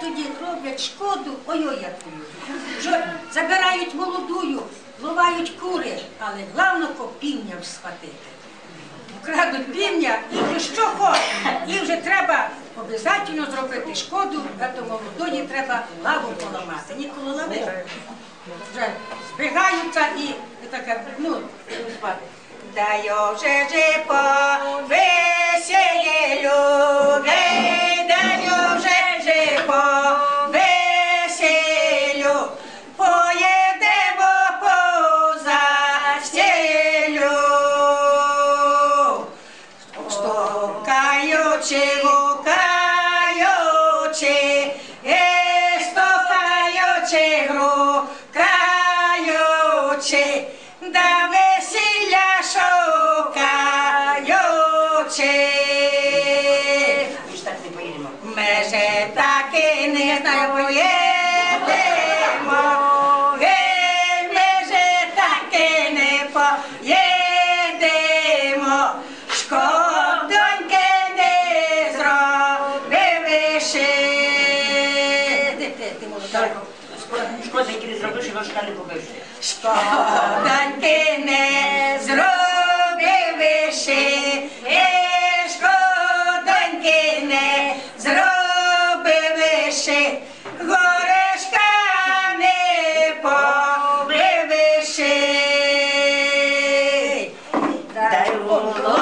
тоді роблять шкоду, ой-ой якою. Що забирають молодую, ловають кури, але главно півням схватити. Крадуть півня і вже що хочуть. І вже треба обов'язково зробити шкоду, а то молодої треба лаву поламати. Ніколи лави. Вже збігаються і таке, ну, спати. Да я вже же веселю, поїдемо поза стелю. Стукаючи, гукаючи, стукаючи, грукаючи, да весілля шукаючи. Ми ж так не поїдемо. Ми же таки не знаю, поїдемо. їдемо, шкод доньки не зробили ши. Шкоденьки не зробили ши. Шкодоньки не зробили ши. 带我